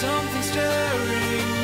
something stirring.